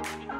Oh,